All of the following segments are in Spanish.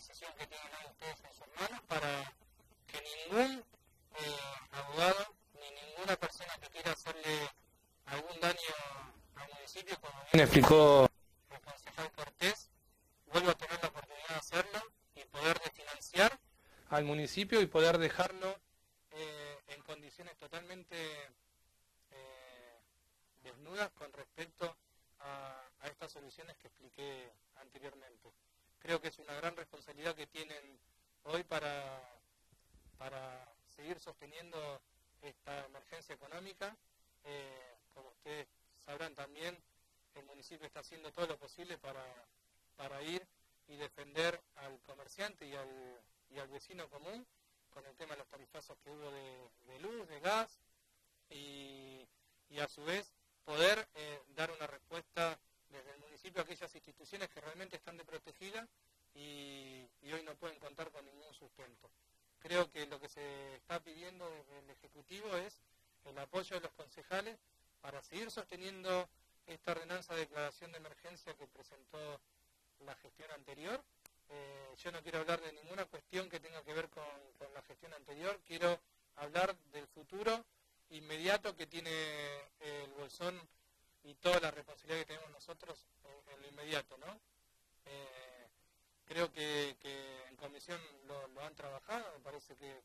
decisión que tienen ustedes en sus manos para que ningún eh, abogado ni ninguna persona que quiera hacerle algún daño al municipio, como bien explicó el concejal Cortés, vuelva a tener la oportunidad de hacerlo y poder desfinanciar al municipio y poder dejarlo eh, en condiciones totalmente eh, desnudas con respecto a, a estas soluciones que expliqué anteriormente. Creo que es una gran responsabilidad que tienen hoy para, para seguir sosteniendo esta emergencia económica. Eh, como ustedes sabrán también, el municipio está haciendo todo lo posible para, para ir y defender al comerciante y al, y al vecino común con el tema de los tarifazos que hubo de, de luz, de gas y, y, a su vez poder eh, dar una respuesta aquellas instituciones que realmente están de protegida y, y hoy no pueden contar con ningún sustento. Creo que lo que se está pidiendo desde el Ejecutivo es el apoyo de los concejales para seguir sosteniendo esta ordenanza de declaración de emergencia que presentó la gestión anterior. Eh, yo no quiero hablar de ninguna cuestión que tenga que ver con, la gestión anterior, quiero hablar del futuro inmediato que tiene el Bolsón y toda la responsabilidad que tenemos nosotros en, lo inmediato. ¿no? Eh, creo que, que, en comisión lo, han trabajado, me parece que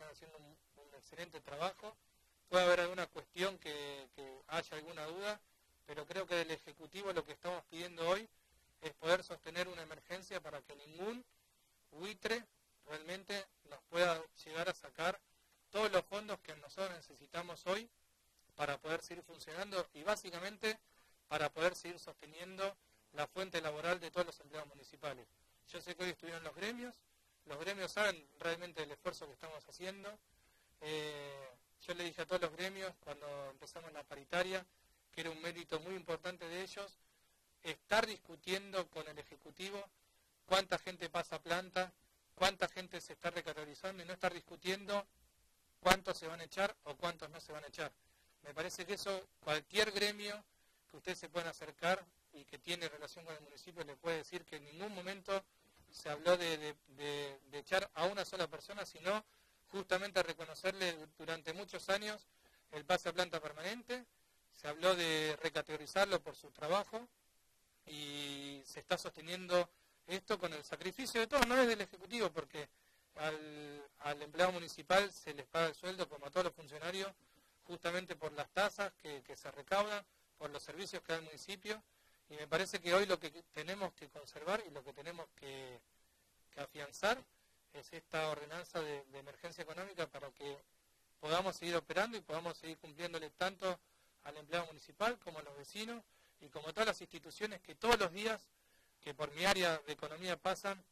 están haciendo un, un, excelente trabajo. Puede haber alguna cuestión que, haya alguna duda, pero creo que del Ejecutivo lo que estamos pidiendo hoy es poder sostener una emergencia para que ningún buitre realmente nos pueda llegar a sacar todos los fondos que nosotros necesitamos hoy para poder seguir funcionando y básicamente para poder seguir sosteniendo la fuente laboral de todos los empleados municipales. Yo sé que hoy estuvieron los gremios, los gremios saben realmente el esfuerzo que estamos haciendo. Eh, yo le dije a todos los gremios cuando empezamos la paritaria que era un mérito muy importante de ellos estar discutiendo con el Ejecutivo cuánta gente pasa planta, cuánta gente se está recategorizando y no estar discutiendo cuántos se van a echar o cuántos no se van a echar. Me parece que eso cualquier gremio que ustedes se puedan acercar y que tiene relación con el municipio le puede decir que en ningún momento se habló de, echar a una sola persona, sino justamente a reconocerle durante muchos años el pase a planta permanente, se habló de recategorizarlo por su trabajo y se está sosteniendo esto con el sacrificio de todos, no es del Ejecutivo, porque al, al empleado municipal se les paga el sueldo como a todos los funcionarios justamente por las tasas que, se recaudan, por los servicios que da el municipio, y me parece que hoy lo que tenemos que conservar y lo que tenemos que, afianzar es esta ordenanza de, de, emergencia económica para que podamos seguir operando y podamos seguir cumpliéndole tanto al empleado municipal como a los vecinos y como a todas las instituciones que todos los días que por mi área de economía pasan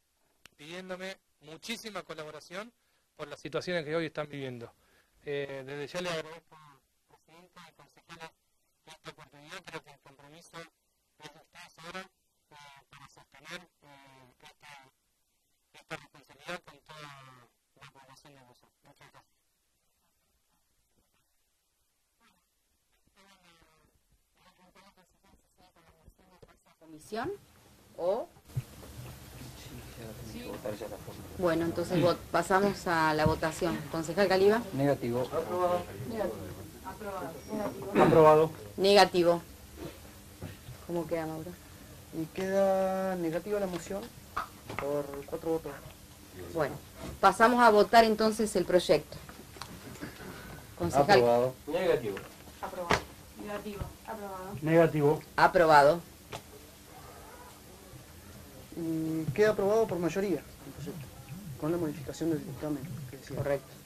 pidiéndome muchísima colaboración por las situaciones que hoy están viviendo. Eh, desde ya le agradezco esta oportunidad, creo que el compromiso es de ustedes ahora eh, para sostener eh, esta, esta, responsabilidad con toda la población de Bosa. Muchas gracias. comisión o bueno, entonces pasamos a la votación. Concejal Caliba. Negativo. Aprobado. Aprobado. Negativo. Aprobado. Negativo. ¿Cómo queda, Mauro? Y queda negativa la moción por cuatro votos. Bueno, pasamos a votar entonces el proyecto. Concejal. Aprobado. Negativo. Aprobado. Negativo. Aprobado. Negativo. Aprobado. Y queda aprobado por mayoría, con la modificación del dictamen. Correcto.